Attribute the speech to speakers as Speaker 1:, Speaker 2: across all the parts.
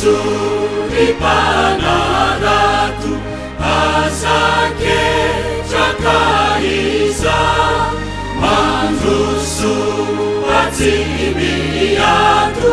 Speaker 1: Suri panaratu azake chakaiza mandusu atimiatu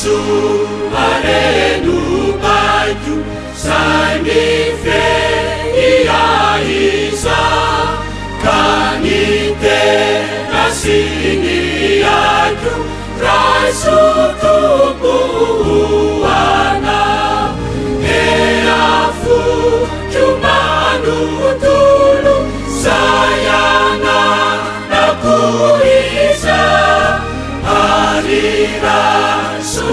Speaker 1: s aredu baju saimife iaisa kagite rasini aju raisu tupuana eafu cumanu tulu sayanga dakuisa aria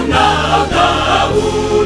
Speaker 1: Una Daud.